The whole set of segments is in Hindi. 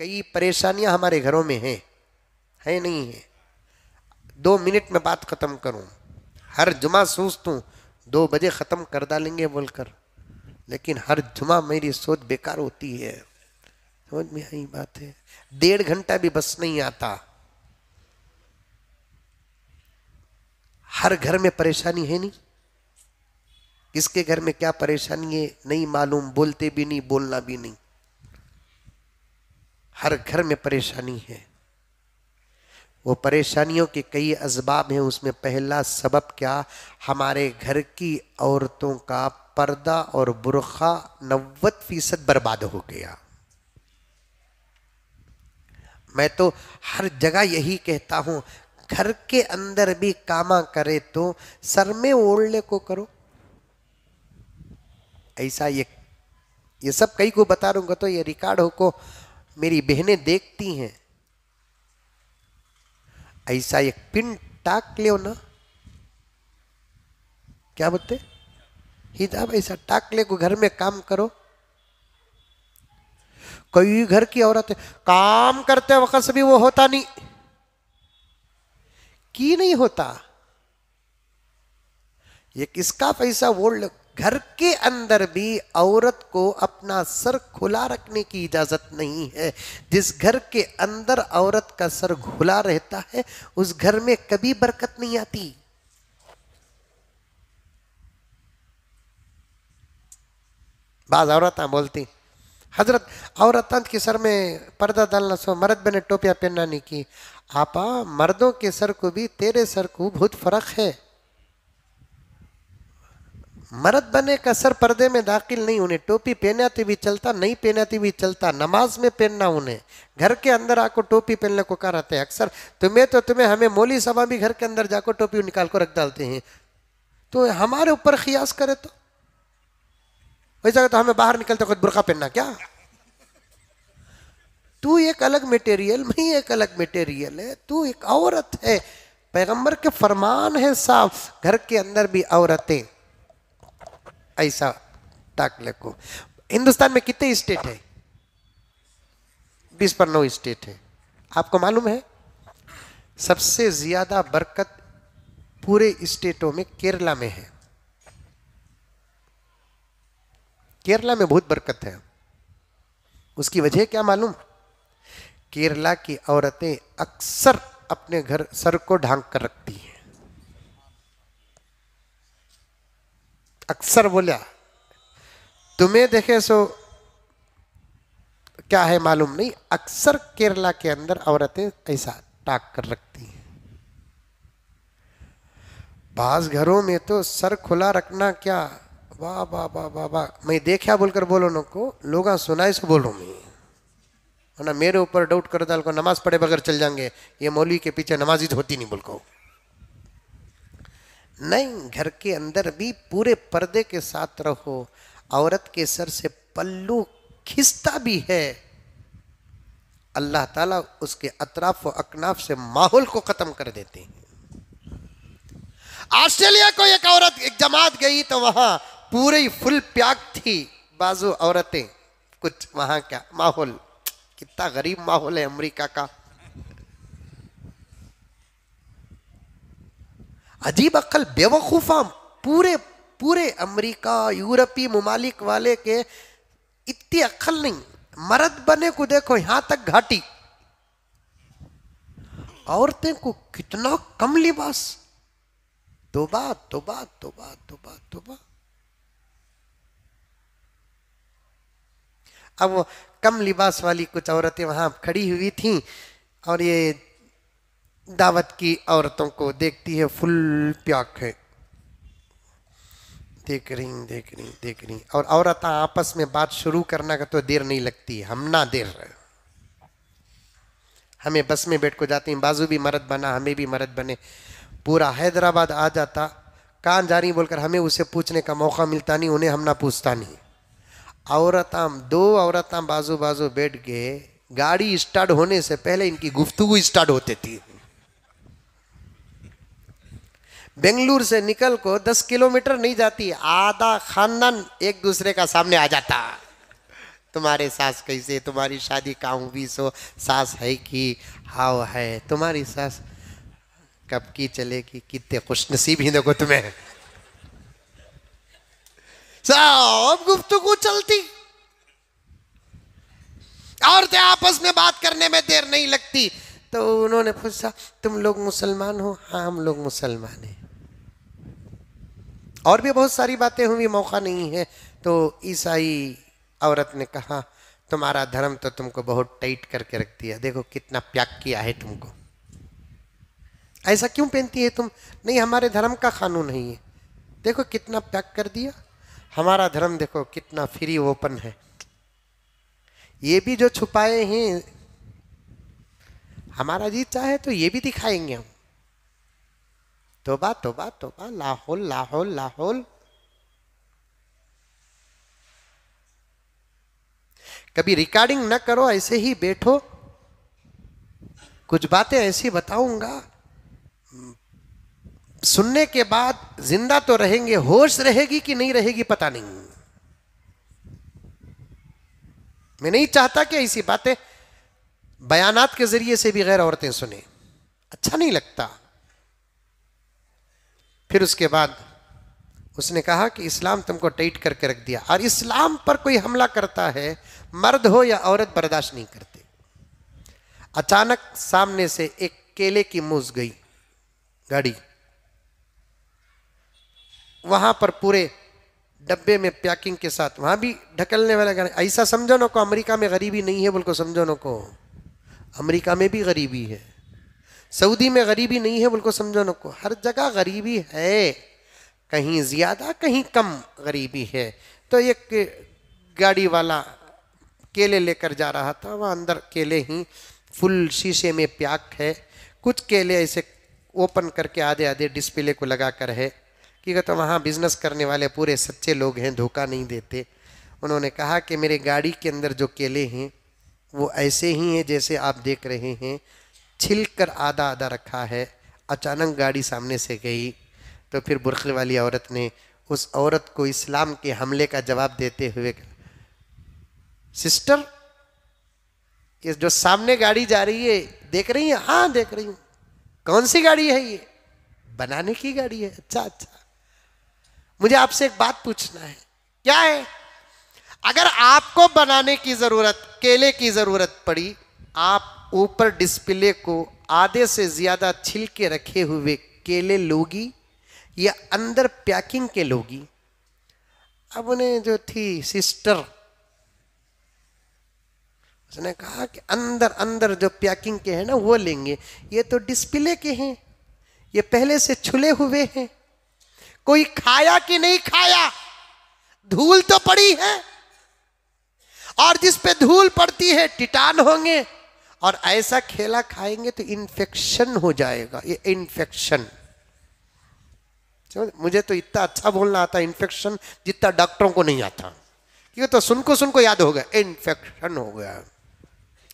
कई परेशानियां हमारे घरों में हैं है नहीं है दो मिनट में बात खत्म करूं हर जुमा सोचता हूं दो बजे खत्म कर डालेंगे बोलकर लेकिन हर जुमा मेरी सोच बेकार होती है समझ में आई बात है। डेढ़ घंटा भी बस नहीं आता। हर घर में परेशानी है नहीं। किसके घर में क्या परेशानी है, नहीं मालूम। बोलते भी नहीं, बोलना भी नहीं। हर घर में परेशानी है। वो परेशानियों के कई असबाब हैं। उसमें पहला सबब क्या? हमारे घर की औरतों का पर्दा और बुरखा नव्वद फ़ीसद बर्बाद हो गया। मैं तो हर जगह यही कहता हूँ, घर के अंदर भी कामा करे तो सर में ओढ़ने को करो। ऐसा ये ये सब कई को बता दूँगा तो ये रिकॉर्ड हो को मेरी बहनें देखती हैं। ऐसा एक पिन टाक लियो ना। क्या बोलते? हिजाब, ऐसा टाक ले को घर में काम करो। कई घर की औरत है। काम करते वक्त भी वो होता नहीं। की नहीं होता? ये किसका पैसा? लो घर के अंदर भी औरत को अपना सर खुला रखने की इजाज़त नहीं है। जिस घर के अंदर औरत का सर खुला रहता है, उस घर में कभी बरकत नहीं आती। बाज औरत बोलती हज़रत औरत के सर में पर्दा डालना सो मर्द बने टोपियाँ पहनना नहीं की आपा मर्दों के सर को भी तेरे सर को बहुत फ़र्क है मर्द बने का सर पर्दे में दाखिल नहीं उन्हें टोपी पहनाते भी चलता नहीं पहनाते भी चलता नमाज़ में पहनना उन्हें घर के अंदर आको टोपी पहनने को कहा रहते हैं अक्सर तुम्हें तो तुम्हें हमें मौली सभा भी घर के अंदर जाकर टोपी निकाल को रख डालते हैं तो हमारे ऊपर खियास करे तो वैसा तो हमें बाहर निकलते खुद बुरखा पहनना, क्या? तू एक अलग मटेरियल मैं एक अलग मटेरियल है, तू एक औरत है। पैगंबर के फरमान है साफ़ घर के अंदर भी औरतें। ऐसा टाकले को हिंदुस्तान में कितने स्टेट है? बीस पर नौ स्टेट है। आपको मालूम है? सबसे ज़्यादा बरकत पूरे स्टेटों में केरला में है। केरला में बहुत बरकत है। उसकी वजह क्या मालूम? केरला की औरतें अक्सर अपने घर सर को ढांक कर रखती हैं। अक्सर बोला, तुम्हें देखे सो क्या है मालूम नहीं, अक्सर केरला के अंदर औरतें ऐसा टाक कर रखती हैं। बाज घरों में तो सर खुला रखना क्या वाह वाह वाह वाह वाह। मैं देखा बोलकर बोलो न को लोग सुनाए से बोलो मैं। वरना मेरे ऊपर डाउट कर डाल को नमाज़ पढ़े बगैर चल जाएँगे, ये मौलवी के पीछे नमाजी तो होती नहीं बोल को नहीं, घर के अंदर भी पूरे पर्दे के साथ रहो, औरत के सर से पल्लू खिसता भी है। अल्लाह ताला उसके अतराफ व अकनाफ से माहौल को खत्म कर देते हैं। ऑस्ट्रेलिया को एक औरत, एक जमात गई तो वहाँ पूरे फुल प्याग थी बाजू औरतें, कुछ वहाँ क्या, माहौल। कितना गरीब माहौल है अमेरिका का। अजीब अक्ल बेवकूफा, पूरे पूरे अमेरिका यूरोपीय ममालिक वाले के इतनी अक्ल नहीं। मर्द बने को देखो, यहाँ तक घाटी। औरतें को कितना कम लिबास। तोबा तोबा तोबा तोबा तोबा अब वो कम लिबास वाली कुछ औरतें वहाँ खड़ी हुई थीं और ये दावत की औरतों को देखती है, फुल प्याक है। देख रही देख रही देख रही। और औरत आपस में बात शुरू करना का तो देर नहीं लगती हम ना देर। हमें बस में बैठ को जाते हैं, बाजू भी मर्द बना, हमें भी मर्द बने। पूरा हैदराबाद आ जाता। कहाँ जा रही बोलकर हमें उसे पूछने का मौका मिलता नहीं, उन्हें हम ना पूछता नहीं। औरतां, दो औरतां बाजू बाजू बैठ गए गाड़ी स्टार्ट होने से पहले इनकी गुफ्तगु स्टार्ट होती थी। बेंगलुरु से निकल को दस किलोमीटर नहीं जाती, आधा खानदान एक दूसरे का सामने आ जाता। तुम्हारे सास कैसे, तुम्हारी शादी कहाँ हुई, सो सास है कि हाव है? तुम्हारी सास कब की चलेगी? कितने खुशनसीब ही देखो तुम्हें। सब गुफ्तगु चलती। औरतें आपस में बात करने में देर नहीं लगती। तो उन्होंने पूछा, तुम लोग मुसलमान हो? हाँ हम लोग मुसलमान हैं। और भी बहुत सारी बातें हुई, मौका नहीं है। तो ईसाई औरत ने कहा, तुम्हारा धर्म तो तुमको बहुत टाइट करके रख दिया। देखो कितना प्याग किया है तुमको। ऐसा क्यों पहनती है तुम? नहीं, हमारे धर्म का कानून नहीं है। देखो कितना प्याग कर दिया। हमारा धर्म देखो कितना फ्री ओपन है। ये भी जो छुपाए हैं, हमारा जी चाहे तो ये भी दिखाएँगे हम। तोबा तोबा तोबा लाहौल लाहौल लाहौल। कभी रिकॉर्डिंग न करो, ऐसे ही बैठो। कुछ बातें ऐसी बताऊँगा सुनने के बाद ज़िंदा तो रहेंगे, होश रहेगी कि नहीं रहेगी पता नहीं। मैं नहीं चाहता कि ऐसी बातें बयानात के ज़रिए से भी गैर औरतें सुने। अच्छा नहीं लगता। फिर उसके बाद उसने कहा कि इस्लाम तुमको टाइट करके रख दिया। और इस्लाम पर कोई हमला करता है, मर्द हो या औरत, बर्दाश्त नहीं करते। अचानक सामने से एक केले की मूस गई, गाड़ी। वहाँ पर पूरे डब्बे में पैकिंग के साथ, वहाँ भी ढकलने वाला गाड़ी ऐसा समझो ना को अमेरिका में गरीबी नहीं है बोल को समझो ना को। अमेरिका में भी गरीबी है। सऊदी में गरीबी नहीं है बोल को समझो ना को। हर जगह गरीबी है। कहीं ज़्यादा, कहीं कम गरीबी है। तो एक गाड़ी वाला केले लेकर जा रहा था, वहाँ अंदर केले ही फुल शीशे में प्याक है। कुछ केले ऐसे ओपन करके आधे आधे डिस्प्ले को लगा कर है। कि तो वहाँ बिज़नेस करने वाले पूरे सच्चे लोग हैं, धोखा नहीं देते। उन्होंने कहा कि मेरे गाड़ी के अंदर जो केले हैं, वो ऐसे ही हैं जैसे आप देख रहे हैं। छिल कर आधा आधा रखा है, अचानक गाड़ी सामने से गई। तो फिर बुरखे वाली औरत ने उस औरत को इस्लाम के हमले का जवाब देते हुए सिस्टर, ये जो सामने गाड़ी जा रही है, देख रही है? हाँ देख रही हूँ। कौन सी गाड़ी है ये? बनाने की गाड़ी है। अच्छा अच्छा। मुझे आपसे एक बात पूछना है। क्या है? अगर आपको बनाने की ज़रूरत, केले की ज़रूरत पड़ी, आप ऊपर डिस्प्ले को आधे से ज़्यादा छिलके रखे हुए केले लोगी या अंदर पैकिंग के लोगी? अब उन्हें जो थी सिस्टर, उसने कहा कि अंदर अंदर जो पैकिंग के हैं ना, वो लेंगे। ये तो डिस्प्ले के हैं। ये पहले से छुले हुए हैं। कोई खाया कि नहीं खाया? धूल तो पड़ी है। और जिस पे धूल पड़ती है, टिटान होंगे। और ऐसा खेला खाएँगे तो इन्फेक्शन हो जाएगा। ये इन्फेक्शन मुझे तो इतना अच्छा बोलना आता इन्फेक्शन जितना डॉक्टरों को नहीं आता। क्योंकि तो सुन को सुन को याद हो गया। इन्फेक्शन हो गया।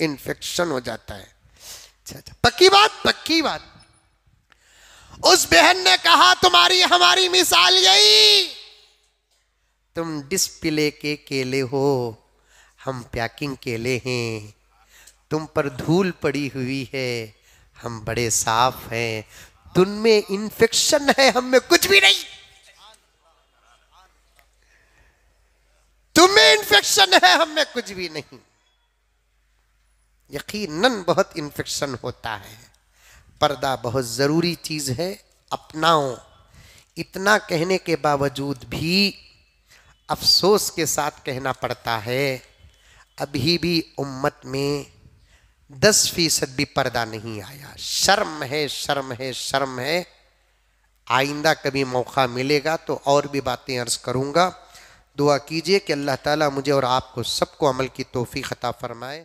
इन्फेक्शन हो जाता है। अच्छा अच्छा पक्की बात पक्की बात। उस बहन ने कहा, तुम्हारी, हमारी मिसाल यही। तुम डिस्प्ले के केले हो, हम पैकिंग केले हैं। तुम पर धूल पड़ी हुई है, हम बड़े साफ़ हैं। तुम में इन्फेक्शन है, हम में कुछ भी नहीं। तुम्हें इन्फेक्शन है, हम में कुछ भी नहीं। यकीनन बहुत इन्फेक्शन होता है। पर्दा बहुत ज़रूरी चीज़ है, अपनाओ। इतना कहने के बावजूद भी अफसोस के साथ कहना पड़ता है, अभी भी उम्मत में दस फ़ीसद भी पर्दा नहीं आया। शर्म है शर्म है शर्म है। आइंदा कभी मौका मिलेगा तो और भी बातें अर्ज़ करूँगा। दुआ कीजिए कि अल्लाह ताला मुझे और आपको सबको अमल की तोफ़ी ख़ता फरमाए।